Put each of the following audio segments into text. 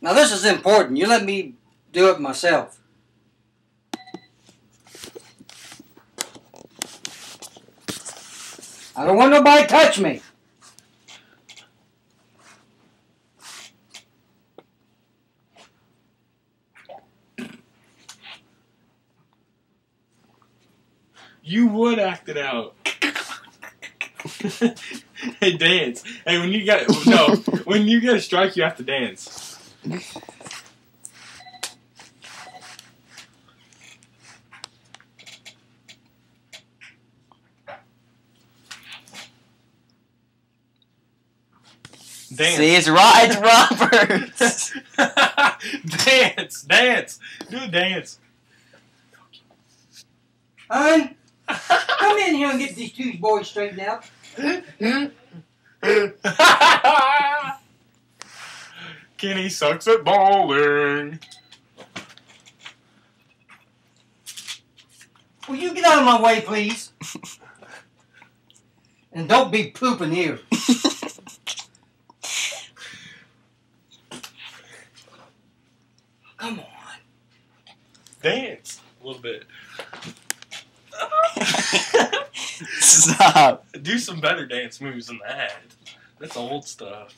Now this is important. You let me do it myself. I don't want nobody to touch me. You would act it out. hey, dance. Hey, when you get no, when you get a strike, you have to dance. Dance. See, it's right, it's Roberts. dance, dance, do a dance. Hun, come in here and get these two boys straightened out. Kenny sucks at bowling. Will you get out of my way, please? and don't be pooping here. Come on. Dance a little bit. Stop. Do some better dance moves than that. That's old stuff.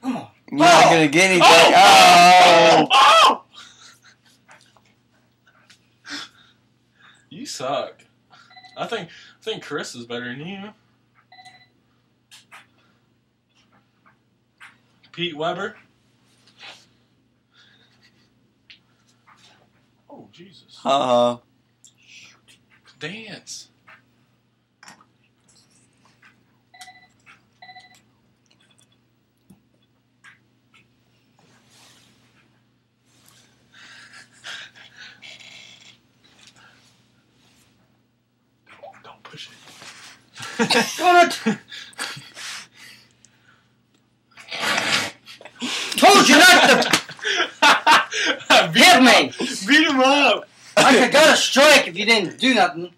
Come on. You're not gonna get anything. Oh! Oh! You suck. I think I think Chris is better than you. Pete Weber. Oh Jesus! Uh Dance. It. Told you not to Beat hit me. Beat him up. I could got a strike if you didn't do nothing.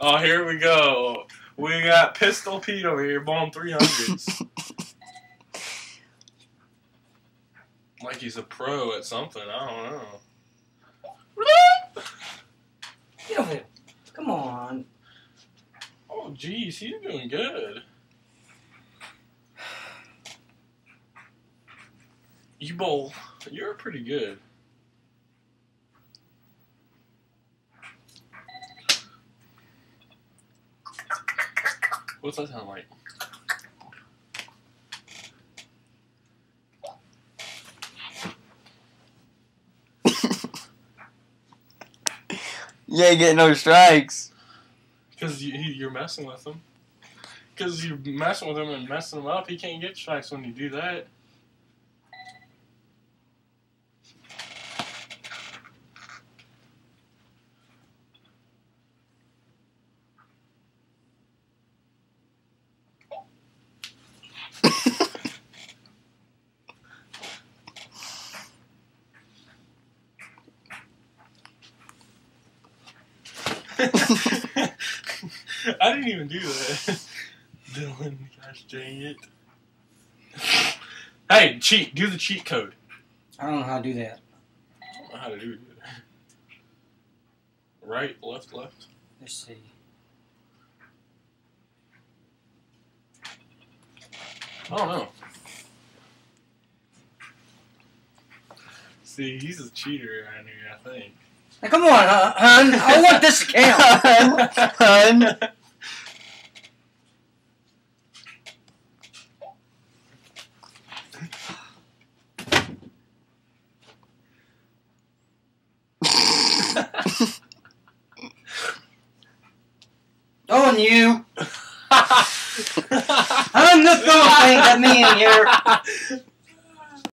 Oh, here we go. We got Pistol Pete over here, bowling 300s. like he's a pro at something. I don't know. Get over here. Oh, he's doing good. You bowl. You're pretty good. What's that sound like? You ain't getting no strikes. Because you, you're messing with him. Because you're messing with him and messing him up. He can't get strikes when you do that. I didn't even do that. Dylan, gosh dang it. Hey, cheat. Do the cheat code. I don't know how to do that. I don't know how to do it. Right, left, left. Let's see. I don't know. See, he's a cheater around here, I think. Now, come on, hun. I want this to count. Hun. On you. I'm just throwing things at me in here.